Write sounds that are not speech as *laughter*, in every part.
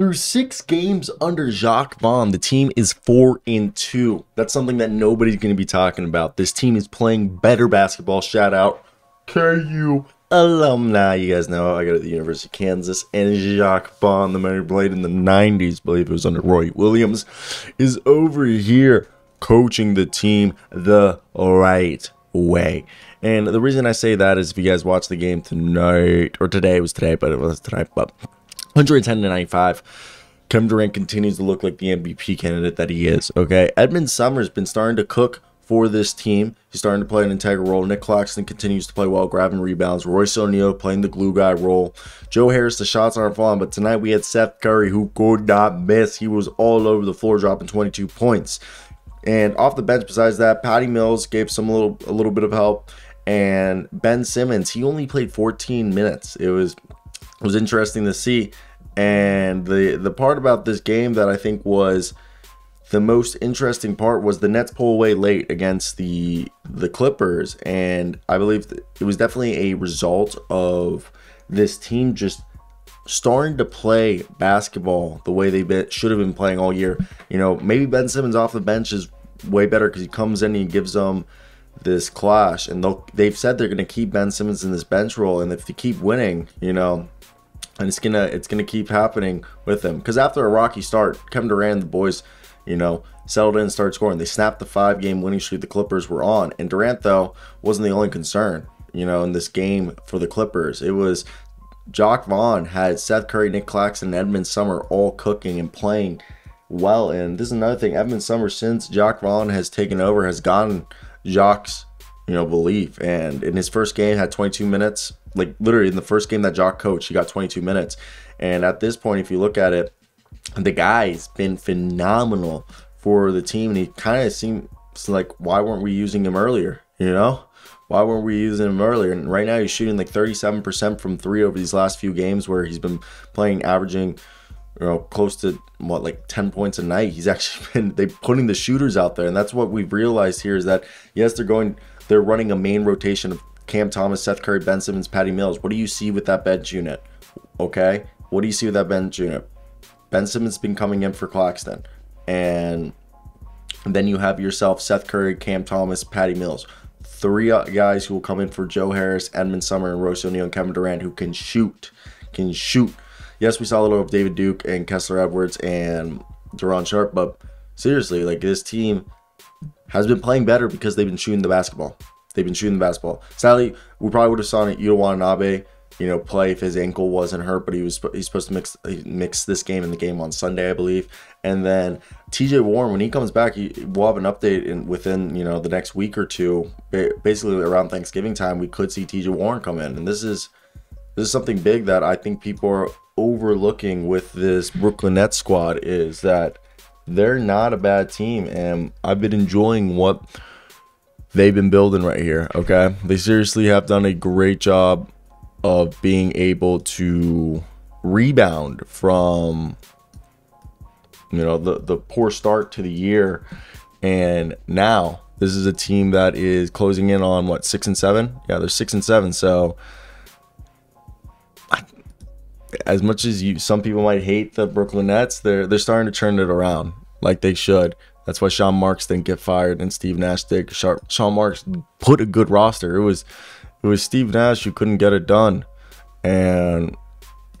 Through six games under Jacque Vaughn, the team is four and two. That's something that nobody's going to be talking about. This team is playing better basketball. Shout out KU alumni. You guys know I go to the University of Kansas, and Jacque Vaughn, the man who played in the '90s, believe it was under Roy Williams, is over here coaching the team the right way. And the reason I say that is if you guys watch the game tonight or today, it was today, but it was tonight, but 110 to 95. Kevin Durant continues to look like the MVP candidate that he is. Okay. Edmond Sumner's been starting to cook for this team. He's starting to play an integral role. Nic Claxton continues to play well, grabbing rebounds. Royce O'Neale playing the glue guy role. Joe Harris, the shots aren't falling, but tonight we had Seth Curry who could not miss. He was all over the floor, dropping 22 points. And off the bench, besides that, Patty Mills gave some little a little bit of help. And Ben Simmons, he only played 14 minutes. It was was interesting to see. And the the part about this game that I think was the most interesting part was the Nets pull away late against the the Clippers, and I believe it was definitely a result of this team just starting to play basketball the way they should have been playing all year. You know, maybe Ben Simmons off the bench is way better because he comes in and he gives them this clash, and they've said they're going to keep Ben Simmons in this bench role, and if they keep winning, you know, and it's gonna it's gonna keep happening with them because after a rocky start, Kevin Durant, the boys, you know, settled in and started scoring. They snapped the five game winning streak the Clippers were on, and Durant though wasn't the only concern. You know, in this game for the Clippers, it was Jacque Vaughn had Seth Curry, Nic Claxton, and Edmond Sumner all cooking and playing well. And this is another thing. Edmond Sumner, since Jacque Vaughn has taken over, has gotten Jacque, you know, belief. And in his first game, had 22 minutes. Like literally in the first game that Jock coached, he got 22 minutes. And at this point, if you look at it, the guy's been phenomenal for the team. And he kind of seems like, why weren't we using him earlier? You know? Why weren't we using him earlier? And right now he's shooting like 37% from three over these last few games where he's been playing, averaging you know, close to what like 10 points a night. He's *laughs* actually been they putting the shooters out there, and that's what we've realized here is that yes, they're going, they're running a main rotation of Cam Thomas, Seth Curry, Ben Simmons, Patty Mills. What do you see with that bench unit? Okay, what do you see with that bench unit? Ben Simmons been coming in for Claxton, and then you have yourself Seth Curry, Cam Thomas, Patty Mills. Three uh, guys who will come in for Joe Harris, Edmond Sumner, and Royce O'Neale and Kevin Durant who can shoot, can shoot yes, we saw a little of David Duke and Kessler Edwards and Day'Ron Sharpe, but seriously, like this team has been playing better because they've been shooting the basketball. They've been shooting the basketball. Sadly, we probably would have saw Yuta Watanabe, you know, play if his ankle wasn't hurt, but he was he's supposed to mix mix this game in the game on Sunday, I believe. And then TJ Warren, when he comes back, he, we'll have an update in within you know the next week or two. Basically, around Thanksgiving time, we could see TJ Warren come in, and this is this is something big that I think people are overlooking with this Brooklyn Nets squad is that they're not a bad team, and I've been enjoying what they've been building right here. Okay, they seriously have done a great job of being able to rebound from you know the the poor start to the year, and now this is a team that is closing in on what six and seven. Yeah, they're six and seven. So as much as you some people might hate the Brooklyn Nets, they're they're starting to turn it around like they should. That's why Sean Marks didn't get fired and Steve Nash did. Sean Marks put a good roster. It was it was Steve Nash who couldn't get it done, and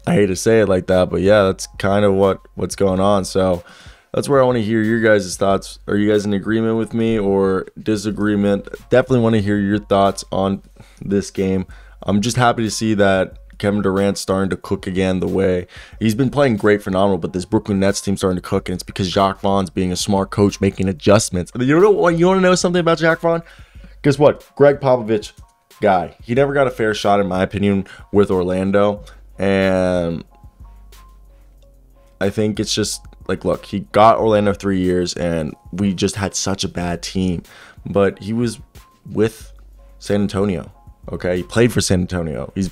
I hate to say it like that, but yeah, that's kind of what what's going on. So that's where I want to hear your guys' thoughts. Are you guys in agreement with me or disagreement? Definitely want to hear your thoughts on this game. I'm just happy to see that Kevin Durant's starting to cook again the way he's been playing great, phenomenal. But this Brooklyn Nets team starting to cook, and it's because Jacque Vaughn's being a smart coach, making adjustments. You know what? You want to know something about Jacque Vaughn? Guess what? Gregg Popovich, guy. He never got a fair shot, in my opinion, with Orlando, and I think it's just like, look, he got Orlando three years, and we just had such a bad team, but he was with San Antonio. Okay, he played for San Antonio. He's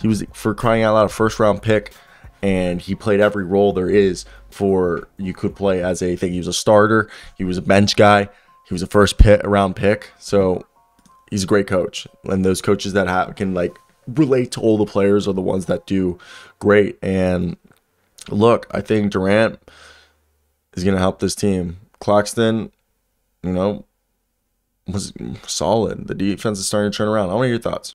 he was for crying out loud a first round pick, and he played every role there is for you could play as a thing. He was a starter. He was a bench guy. He was a first pit round pick. So he's a great coach, and those coaches that have, can like relate to all the players are the ones that do great. And look, I think Durant is going to help this team. Claxton, you know, was solid. The defense is starting to turn around. I want to hear your thoughts.